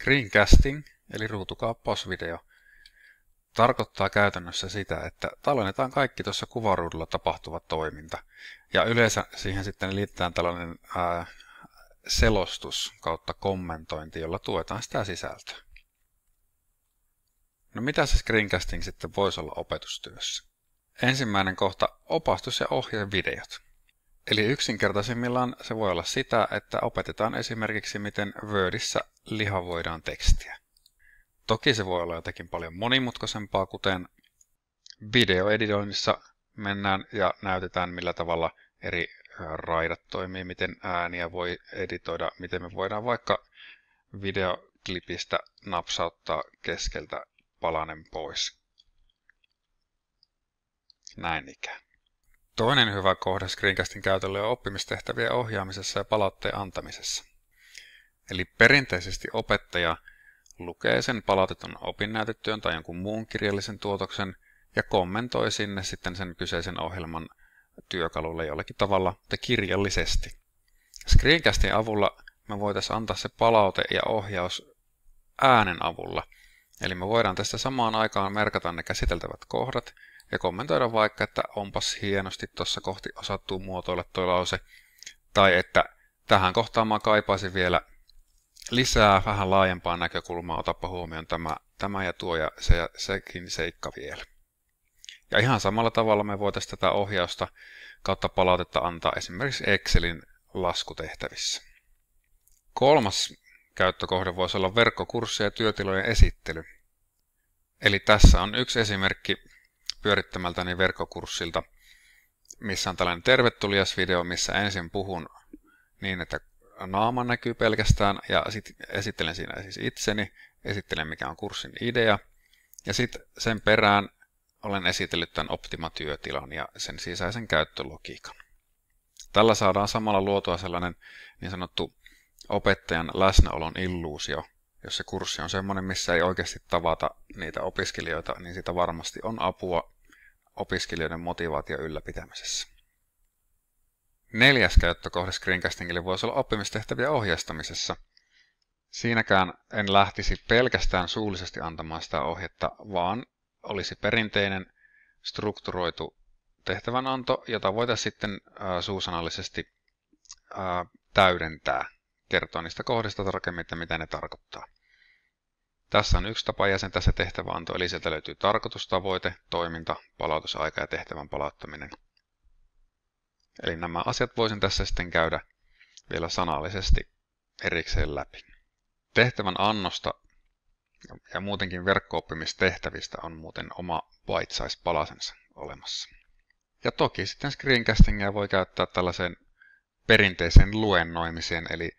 Screencasting, eli ruutukaappausvideo, tarkoittaa käytännössä sitä, että tallennetaan kaikki tuossa kuvaruudulla tapahtuva toiminta. Ja yleensä siihen sitten liitetään tällainen ää, selostus kautta kommentointi, jolla tuetaan sitä sisältöä. No mitä se screencasting sitten voisi olla opetustyössä? Ensimmäinen kohta, opastus- ja ohjevideot. Eli yksinkertaisimmillaan se voi olla sitä, että opetetaan esimerkiksi miten Wordissä lihavoidaan tekstiä. Toki se voi olla jotakin paljon monimutkaisempaa, kuten videoeditoinnissa mennään ja näytetään millä tavalla eri raidat toimii, miten ääniä voi editoida, miten me voidaan vaikka videoklipistä napsauttaa keskeltä palanen pois. Näin ikään. Toinen hyvä kohde Screencastin käytölle on oppimistehtävien ohjaamisessa ja palautteen antamisessa. Eli perinteisesti opettaja lukee sen palautetun opinnäytetyön tai jonkun muun kirjallisen tuotoksen ja kommentoi sinne sitten sen kyseisen ohjelman työkalulle jollakin tavalla te kirjallisesti. Screencastin avulla me voitaisiin antaa se palaute ja ohjaus äänen avulla. Eli me voidaan tästä samaan aikaan merkata ne käsiteltävät kohdat ja kommentoida vaikka, että onpas hienosti tuossa kohti osattuu muotoilla tuo lause, tai että tähän kohtaan mä kaipaisin vielä lisää vähän laajempaa näkökulmaa, otapa huomioon tämä, tämä ja tuo ja se, sekin seikka vielä. Ja ihan samalla tavalla me voitaisiin tätä ohjausta kautta palautetta antaa esimerkiksi Excelin laskutehtävissä. Kolmas käyttökohde voisi olla verkkokurssi ja työtilojen esittely. Eli tässä on yksi esimerkki pyörittämältäni verkkokurssilta, missä on tällainen tervetulias-video, missä ensin puhun niin, että naama näkyy pelkästään ja sitten esittelen siinä siis itseni, esittelen mikä on kurssin idea ja sitten sen perään olen esitellyt tämän Optima-työtilan ja sen sisäisen käyttölogiikan. Tällä saadaan samalla luotua sellainen niin sanottu opettajan läsnäolon illuusio, jos se kurssi on sellainen, missä ei oikeasti tavata niitä opiskelijoita, niin sitä varmasti on apua opiskelijoiden motivaatio ylläpitämisessä. Neljäs käyttökohde screencastingille voisi olla oppimistehtäviä ohjeistamisessa. Siinäkään en lähtisi pelkästään suullisesti antamaan sitä ohjetta, vaan olisi perinteinen strukturoitu tehtävänanto, jota voitaisiin sitten suusanallisesti täydentää, kertoa niistä kohdista tarkemmin, että mitä ne tarkoittaa. Tässä on yksi tapa jäsentää se tehtäväanto, eli sieltä löytyy tarkoitustavoite, toiminta, palautusaika ja tehtävän palauttaminen. Eli nämä asiat voisin tässä sitten käydä vielä sanallisesti erikseen läpi. Tehtävän annosta ja muutenkin verkkooppimistehtävistä on muuten oma bite-size-palasensa olemassa. Ja toki sitten screencastingia voi käyttää tällaiseen perinteiseen luennoimiseen, eli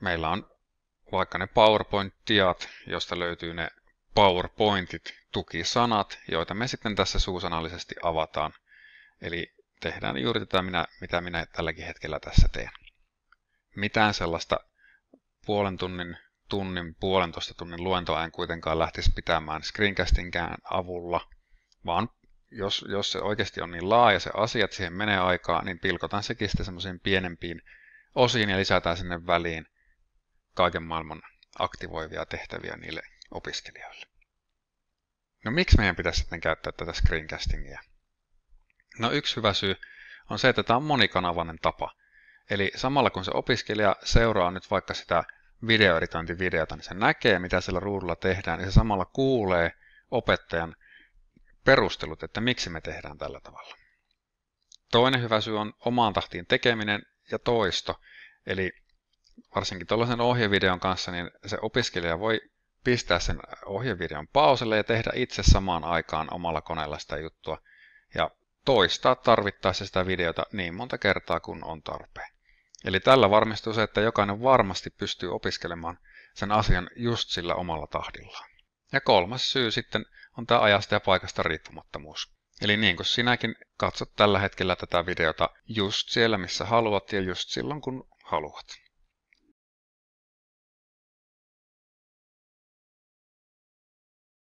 meillä on vaikka ne PowerPoint-tiat, josta löytyy ne PowerPointit, tukisanat, joita me sitten tässä suusanallisesti avataan. Eli tehdään juuri tätä, mitä minä tälläkin hetkellä tässä teen. Mitään sellaista puolen tunnin, tunnin, puolentoista tunnin luentoa en kuitenkaan lähtisi pitämään screencastinkään avulla, vaan jos, jos se oikeasti on niin laaja se asia, että siihen menee aikaa, niin pilkotaan sekin sitten semmoisiin pienempiin osiin ja lisätään sinne väliin kaiken maailman aktivoivia tehtäviä niille opiskelijoille. No miksi meidän pitäisi sitten käyttää tätä screencastingia? No yksi hyvä syy on se, että tämä on monikanavainen tapa. Eli samalla kun se opiskelija seuraa nyt vaikka sitä videoeditointivideota, niin se näkee, mitä siellä ruudulla tehdään, niin se samalla kuulee opettajan perustelut, että miksi me tehdään tällä tavalla. Toinen hyvä syy on omaan tahtiin tekeminen ja toisto. Eli varsinkin tuollaisen ohjevideon kanssa, niin se opiskelija voi pistää sen ohjevideon pauselle ja tehdä itse samaan aikaan omalla koneella sitä juttua. Ja toistaa tarvittaessa sitä videota niin monta kertaa kuin on tarpeen. Eli tällä varmistuu se, että jokainen varmasti pystyy opiskelemaan sen asian just sillä omalla tahdillaan. Ja kolmas syy sitten on tämä ajasta ja paikasta riippumattomuus. Eli niin kuin sinäkin katsot tällä hetkellä tätä videota just siellä, missä haluat ja just silloin, kun haluat.